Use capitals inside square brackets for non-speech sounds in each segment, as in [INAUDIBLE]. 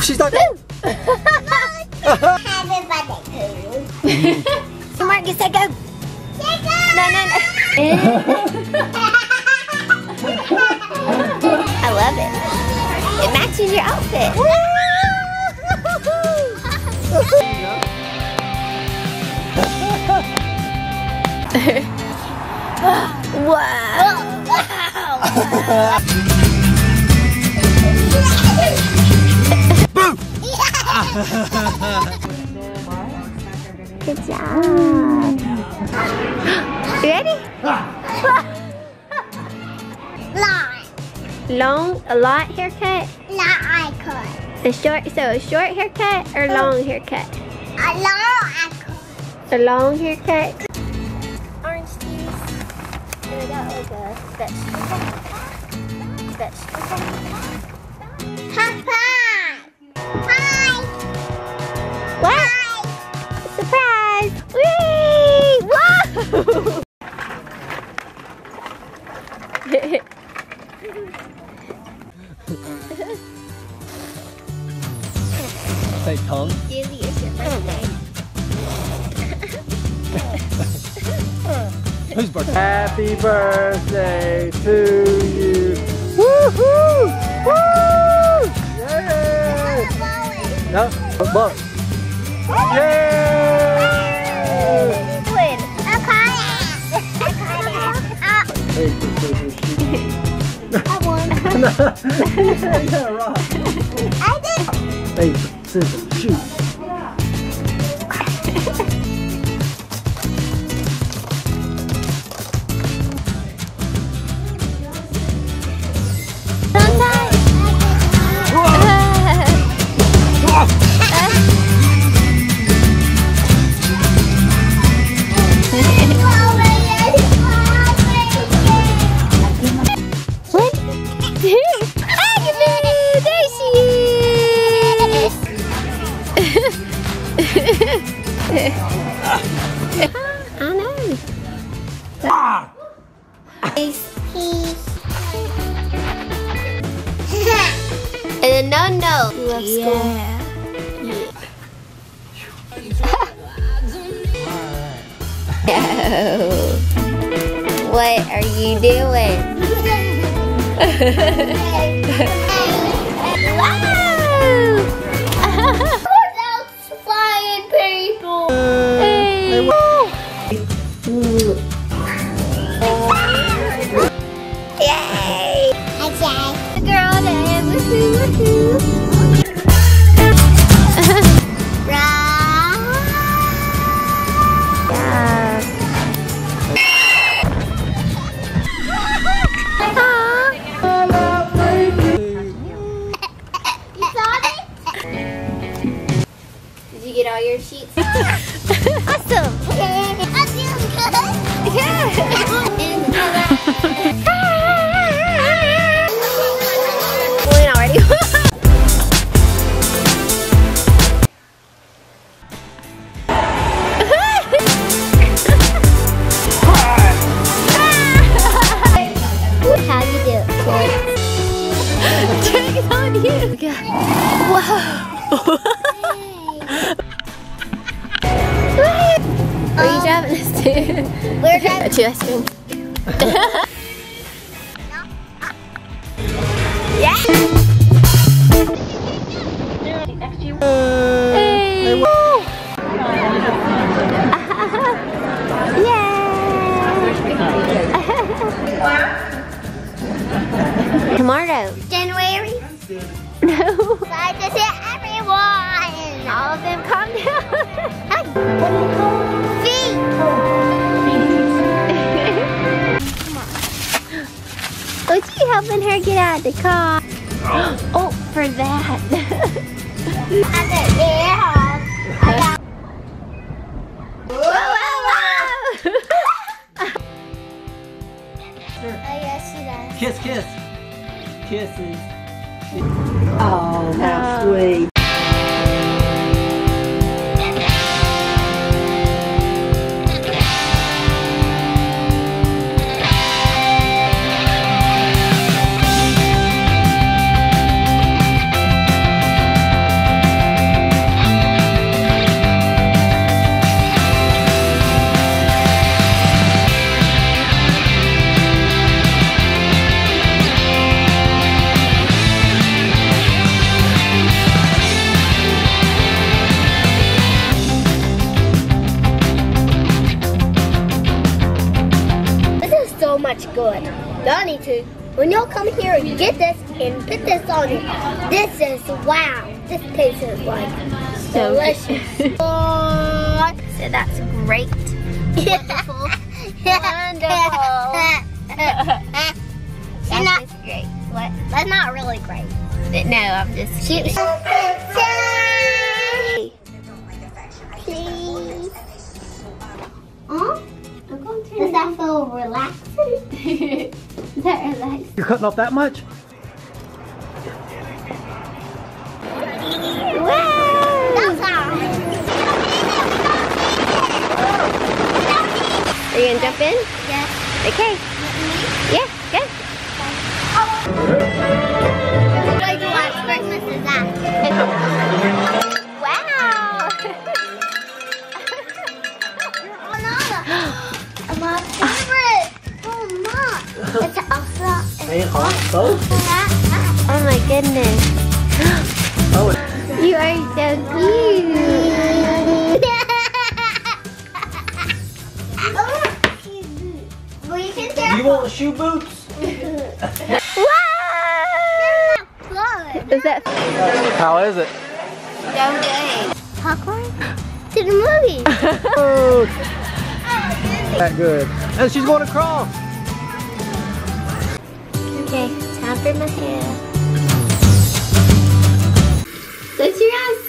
she's not. Happy birthday to you. Marcus, say go. No, no, no. I love it. It matches your outfit. [LAUGHS] Boo! [LAUGHS] Good job. You [GASPS] ready? Line. [LAUGHS] Long, a lot haircut. Line icon. A short, so a short haircut or uh, long haircut? A long icon. A long haircut. Orange juice. And I got like a vegetable. Vegetable. Happy birthday to you. Woohoo! Woo! Yay! No, but look. Yay! Win. [LAUGHS] I caught it. I caught it. Hey, scissors, shoot. I won. yeah, right. I did. Hey, scissors, shoot. [LAUGHS] I know. Ah! [LAUGHS] And no, no. You love school. No. [LAUGHS] What are you doing? [LAUGHS] Yay! Okay. Girl, then woohoo, woohoo. Yeah. You saw it? Did you get all your sheets? [LAUGHS] Awesome. [LAUGHS] I feel good. Win [LAUGHS] you. Whoa. Where are you driving us to? We're driving. [LAUGHS] To ice cream. [LAUGHS] yeah. Hey. [LAUGHS] Tomorrow. January. Glad to see everyone. All of them calm down. Feet. Was you helping her get out of the car? [GASPS] Oh, for that. And the ear hug. I got whoa, whoa, whoa. [LAUGHS] [LAUGHS] Oh, yes, she does. Kiss, kiss. Kisses. Oh, how sweet. Much good. Y'all need to. When y'all come here and get this and put this on it, this is wow. This tastes like So delicious. [LAUGHS] So that's great. Wonderful. [LAUGHS] Wonderful. That's not great. What? That's not really great. No, I'm just Please. kidding. Huh? Does that feel relaxing? Is [LAUGHS] that relaxed? You're cutting off that much? Are you gonna jump in? Yes. Okay. Yeah, good. Wait till last Christmas is that? [LAUGHS] also. Hot. Both? oh my goodness. Oh, [GASPS] You are so cute. [LAUGHS] You want shoe boots? [LAUGHS] Wow. Is that How is it? so good? Popcorn? To the movie. [LAUGHS] Oh, that good. And she's going across. Okay, time for my hair. Close your eyes.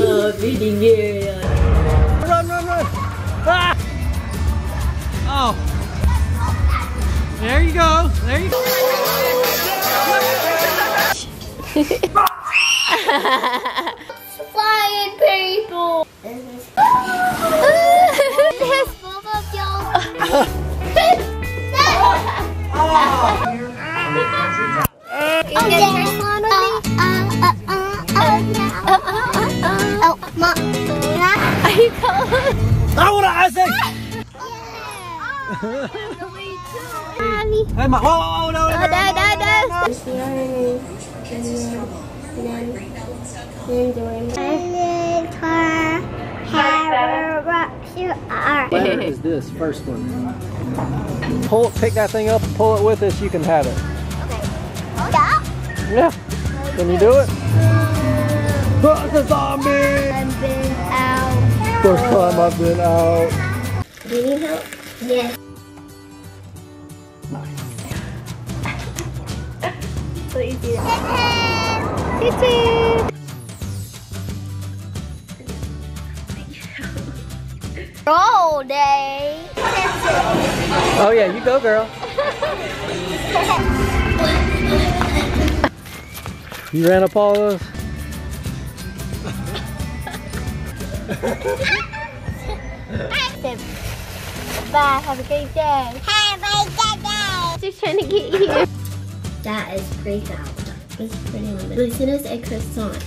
oh, feeding you. Run, run, run. Ah! Oh. There you go. There you go. [LAUGHS] [LAUGHS] Hey, ma- whoa, whoa, whoa, no, Oh, no, no, no, no, no. Where is this first one? Pull, pick that thing up and pull it with us. You can have it. Okay. Yeah. Can you do it? Oh, the zombie! First time I've been out. Do you need help? Yes. Please do that. Toot Roll day. Oh yeah, you go, girl. You ran up all those? Bye. Have a great day. Have a great day. Just trying to get you. That is pretty out. It's pretty limited. Listen us a croissant.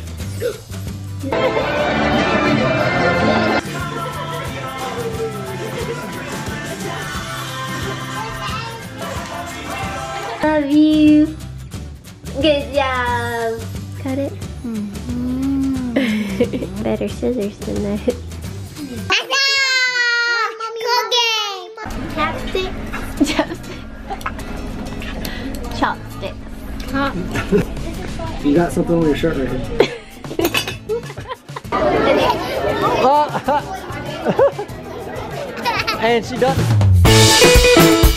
Love you. Good job. Cut it. Mm-hmm. [LAUGHS] Better scissors than that. Cookie. [LAUGHS] Chopstick. [LAUGHS] You got something on your shirt right here. Ah. [LAUGHS] [LAUGHS] and she does.